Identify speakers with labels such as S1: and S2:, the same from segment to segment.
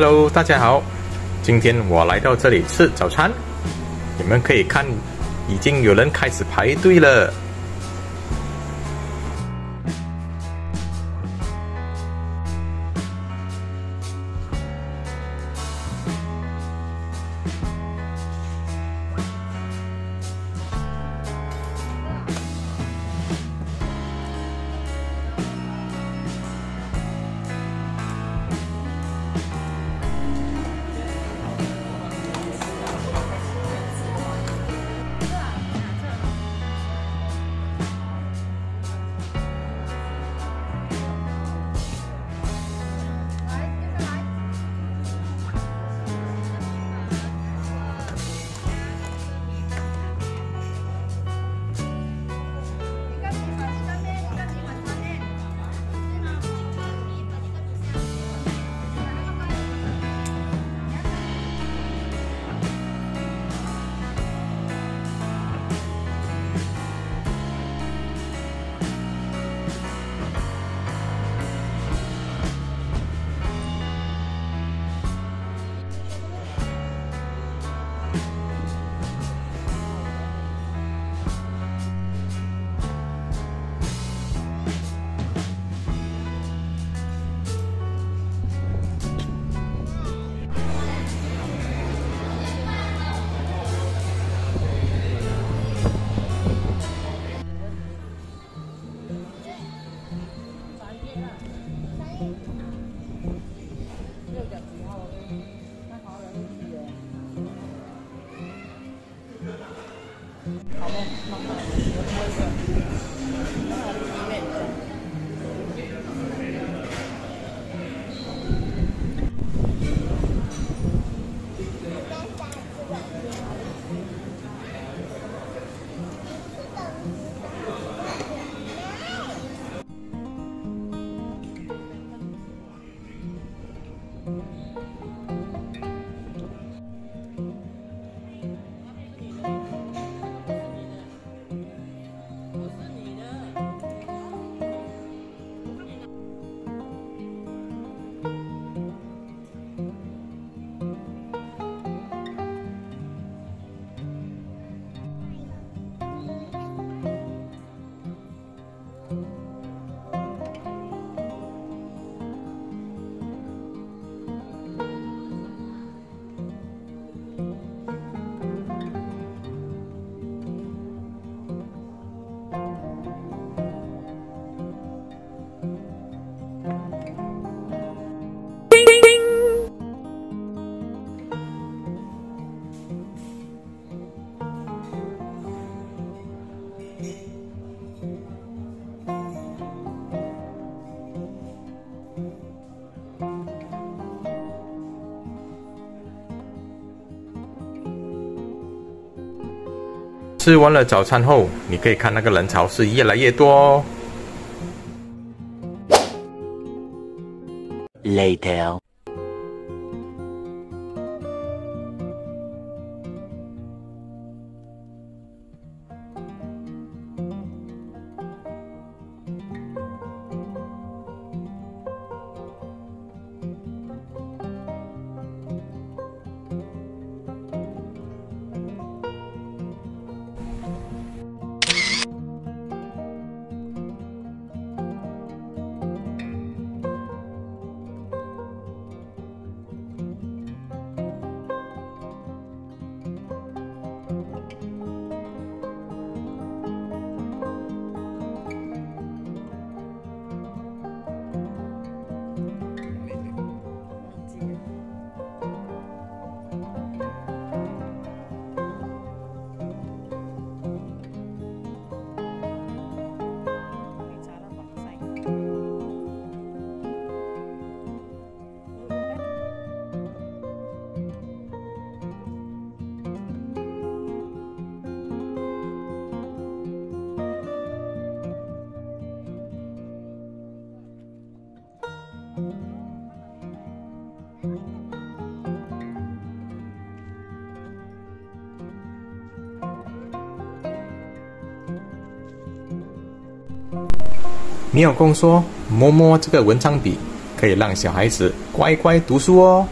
S1: Hello，大家好，今天我来到这里吃早餐，你们可以看，已经有人开始排队了。三吧，吃完了早餐后，你可以看那个人潮是越来越多哦。Later。你有空说摸摸这个文昌笔，可以让小孩子乖乖读书哦。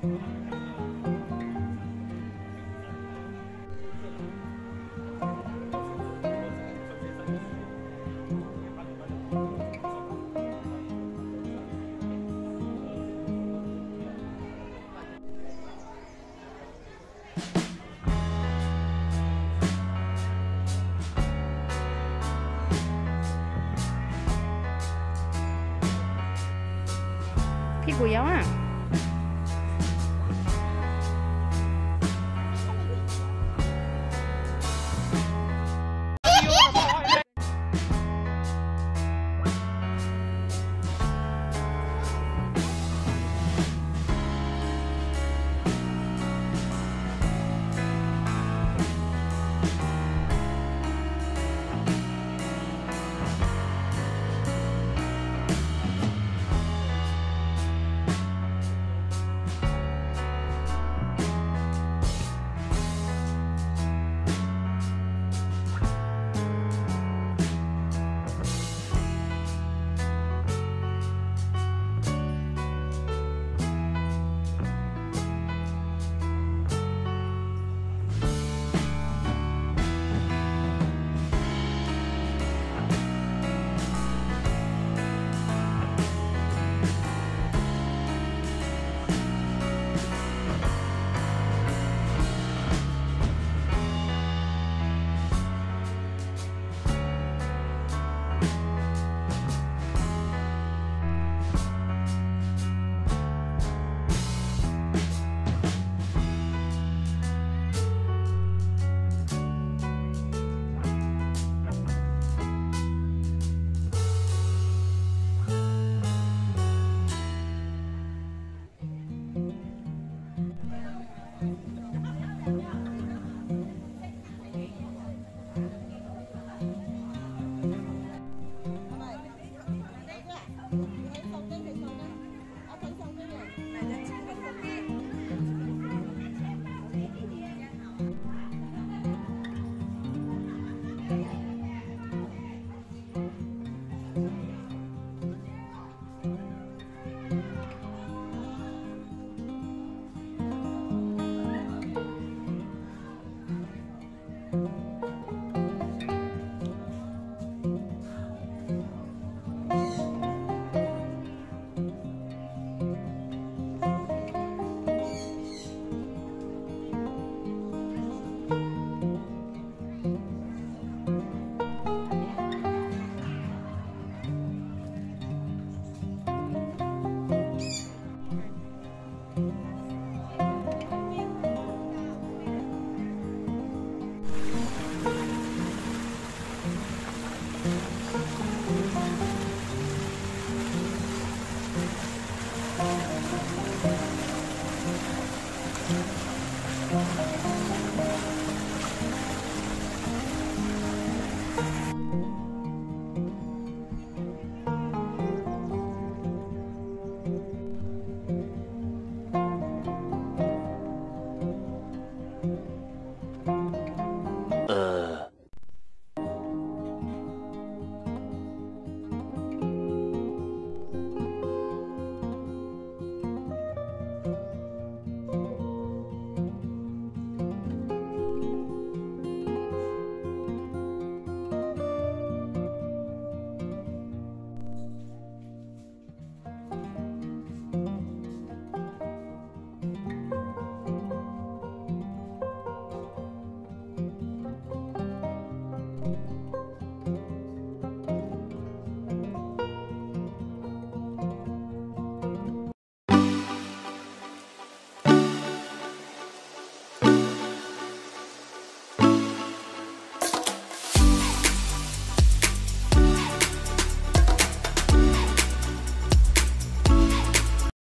S2: 屁股摇啊！嗯